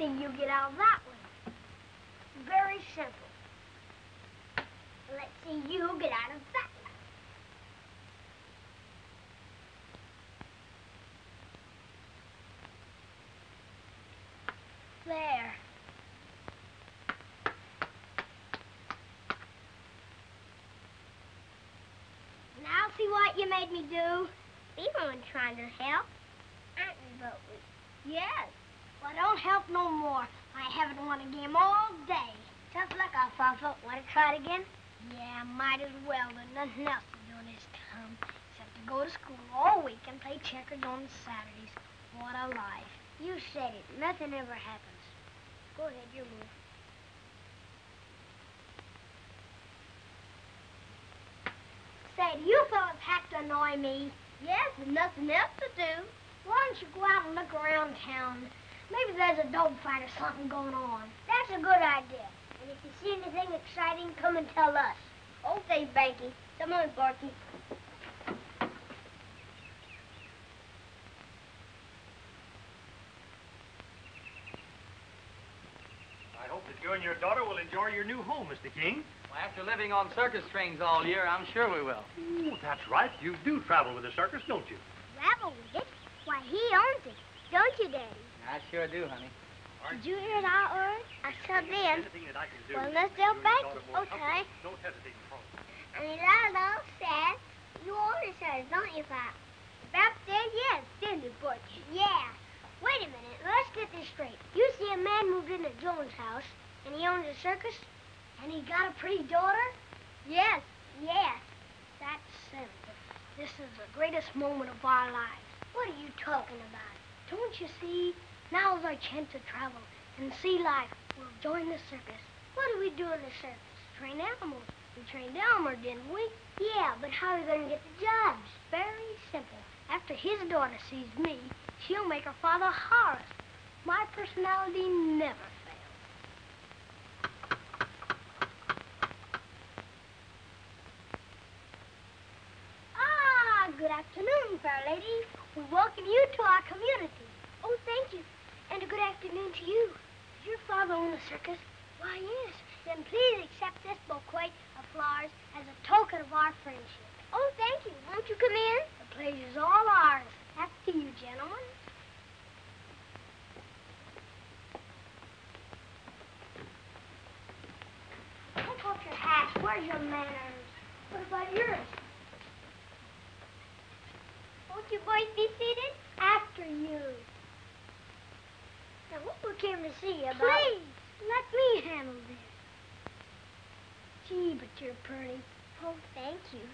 you get out of that one. Very simple. Let's see you get out of that one. There. Now see what you made me do? We weren't trying to help. Aren't we? Yes. Well, don't help no more. I haven't won a game all day. Tough luck, Alfalfa. Want to try it again? Yeah, might as well. There's nothing else to do this town except to go to school all week and play checkers on Saturdays. What a life. You said it. Nothing ever happens. Go ahead, you move. Say, do you fellas have to annoy me? Yes, there's nothing else to do. Why don't you go out and look around town? Maybe there's a dog fight or something going on. That's a good idea. And if you see anything exciting, come and tell us. Okay, Spanky. Come on, Porky. I hope that you and your daughter will enjoy your new home, Mr. King. Well, after living on circus trains all year, I'm sure we will. Ooh, that's right. You do travel with the circus, don't you? Travel with it? Why, he owns it. Don't you, Daddy? I sure do, honey. Did you hear that, Ern? I sure did. Anything that I can do. Well, let's go make you and back. your daughter more Okay. Don't hesitate to call. And Lalo says, you always says, don't you, Pop? About that, yes, didn't you, Butch? Yeah. Wait a minute, let's get this straight. You see a man moved into Jones' house, and he owns a circus, and he got a pretty daughter? Yes. Yes. That's simple. This is the greatest moment of our lives. What are you talking about? Don't you see? Now's our chance to travel and see life. We'll join the circus. What do we do in the circus? Train animals. We trained Elmer, didn't we? Yeah, but how are we going to get the jobs? Very simple. After his daughter sees me, she'll make her father Horace. My personality never fails. Ah, good afternoon, fair lady. We welcome you to our community. Oh, thank you. And a good afternoon to you. Does your father own a circus? Why, yes. Then please accept this bouquet of flowers as a token of our friendship. Oh, thank you. Won't you come in? The pleasure's all ours. After you, gentlemen. Take off your hats. Where's your manners? What about yours? Won't you boys be seated? After you. Now, what we came to see you about... Please, let me handle this. Gee, but you're pretty. Oh, thank you.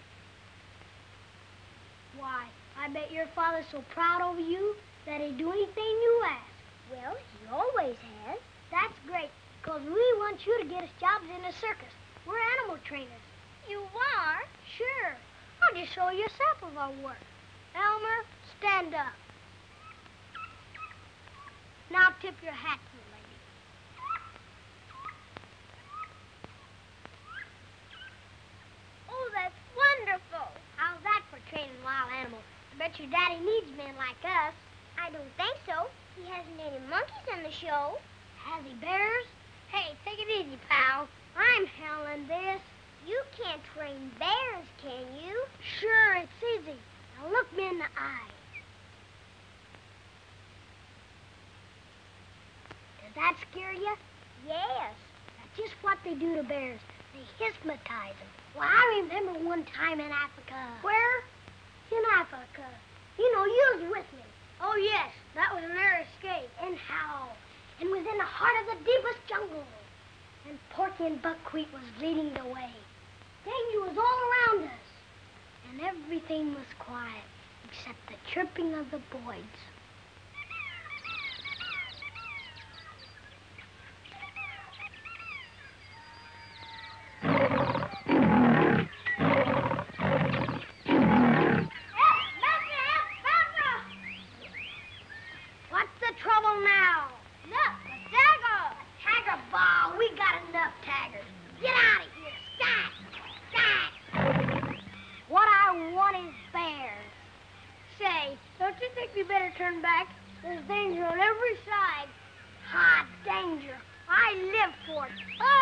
Why, I bet your father's so proud of you that he'd do anything you ask. Well, he always has. That's great, because we want you to get us jobs in the circus. We're animal trainers. You are? Sure. I'll just show you a sample of our work. Elmer, stand up. Now tip your hat to the lady. Oh, that's wonderful. How's that for training wild animals? I bet your daddy needs men like us. I don't think so. He hasn't any monkeys in the show. Has he bears? Hey, take it easy, pal. I'm handling this. You can't train bears, can you? Sure, it's easy. Now look me in the eye. That scare you? Yes. That's just what they do to bears. They hypnotize them. Well, I remember one time in Africa. Where? In Africa. You know, you was with me. Oh, yes. That was an air escape. And how? And was in the heart of the deepest jungle. And Porky and Buckwheat was leading the way. Danger was all around us. And everything was quiet except the chirping of the birds. Award. Oh!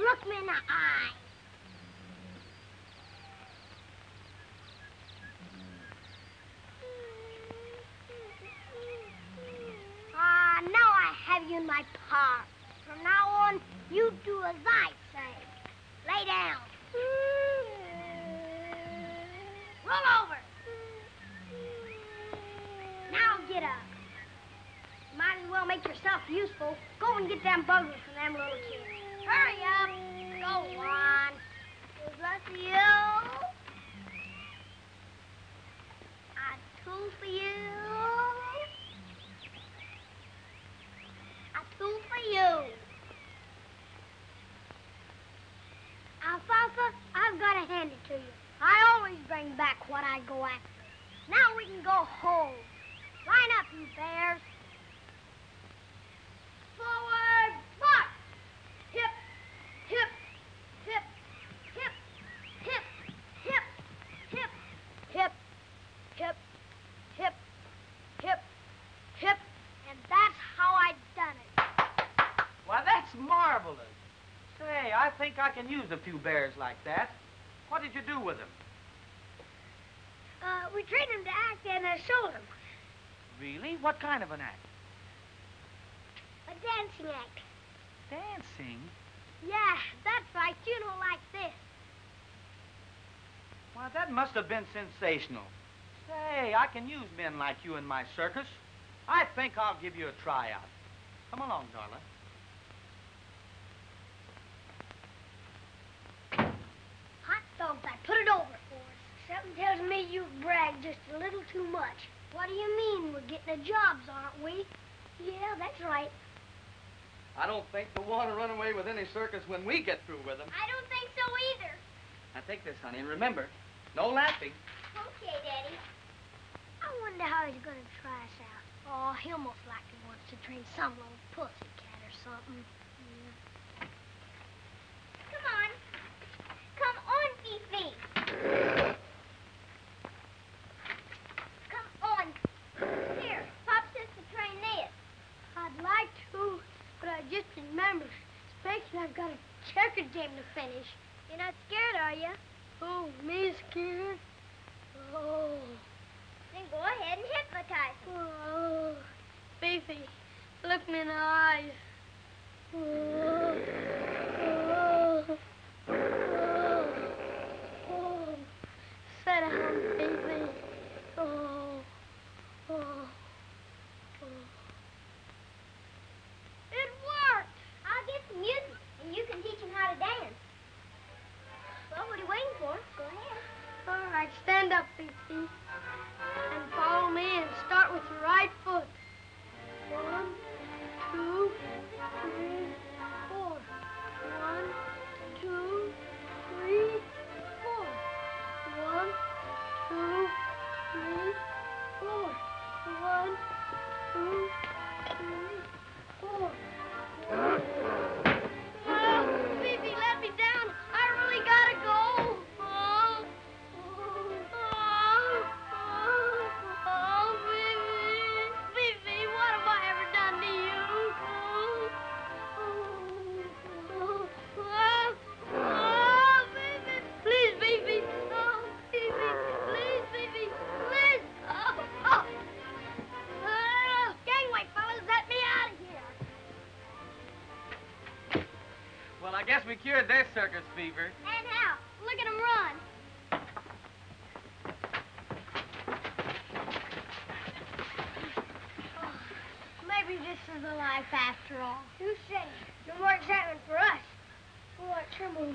Look me in the eye. Ah, now I have you in my power. From now on, you do as I say. Lay down. Roll over. Now get up. Might as well make yourself useful. Go and get them buggers from them little kids. Hurry up. Go on. Good for you. A two for you. A two for you. Alfalfa, I've got to hand it to you. I always bring back what I go after. Now we can go home. Line up, you bears. I can use a few bears like that. What did you do with them? Uh, we trained them to act and uh, show them. Really? What kind of an act? A dancing act. Dancing? Yeah, that's right. You know, like this. Why, that must have been sensational. Say, I can use men like you in my circus. I think I'll give you a tryout. Come along, Darla. Hot dogs, I put it over for us. Something tells me you've bragged just a little too much. What do you mean? We're getting the jobs, aren't we? Yeah, that's right. I don't think they'll want to run away with any circus when we get through with them. I don't think so either. Now take this, honey, and remember, no laughing. Okay, Daddy. I wonder how he's going to try us out. Oh, he almost like he wants to train some little pussycat or something. Yeah. Come on. Come on, Fifi. Come on. Here, Pop says to train this. I'd like to, but I just remembered. Spanky, I've got a checker game to finish. You're not scared, are you? Oh, me scared? Oh. Then go ahead and hypnotize him. Oh. Fifi, look me in the eyes. Oh. Mm. Fever. And how? Look at him run. Oh, maybe this is a life after all. You say. No more excitement for us. Oh, I tremble.